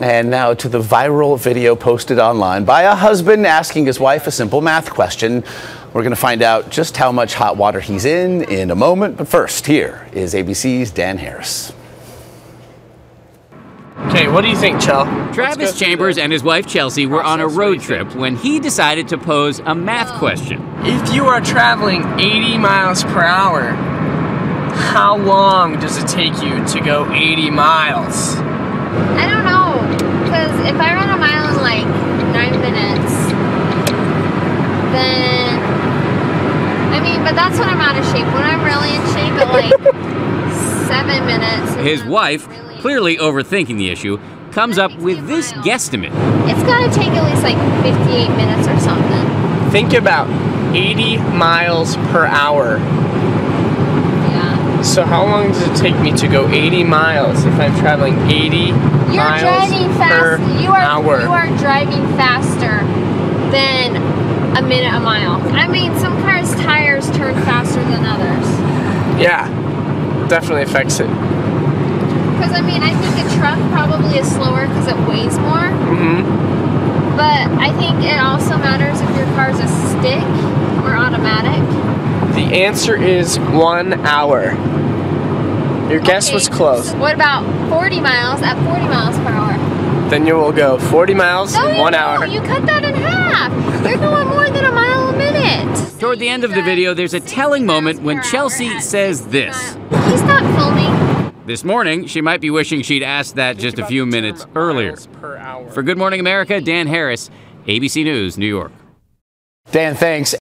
And now to the viral video posted online by a husband asking his wife a simple math question. We're going to find out just how much hot water he's in in a moment. But first, here is ABC's Dan Harris. Okay, what do you think, Chell? Travis Chambers and his wife Chelsea were on a road trip when he decided to pose a math oh. question. If you are traveling 80 miles per hour, how long does it take you to go 80 miles? I don't know, because if I run a mile in like nine minutes, then I mean, but that's when I'm out of shape. When I'm really in shape, at like seven minutes. His wife, clearly overthinking the issue, comes up with this guesstimate. It's gotta take at least like 58 minutes or something. Think about 80 miles per hour. So how long does it take me to go 80 miles if I'm traveling 80 You're miles driving per. You are hour? you are driving faster than a minute a mile. I mean, some cars' tires turn faster than others. Yeah, definitely affects it. Because I mean, I think a truck probably is slower because it weighs more. hmm But I think it also matters if your car's a stick or automatic. The answer is one hour. Your guess Okay, was close. What about 40 miles at 40 miles per hour? Then you will go 40 miles No, in no, one no, hour. You cut that in half. You're going more than a mile a minute. Toward the end of the video, there's a telling moment when Chelsea says this. He's not filming. This morning, she might be wishing she'd asked that just a few minutes earlier. Miles per hour. For Good Morning America, Dan Harris, ABC News, New York. Dan, thanks.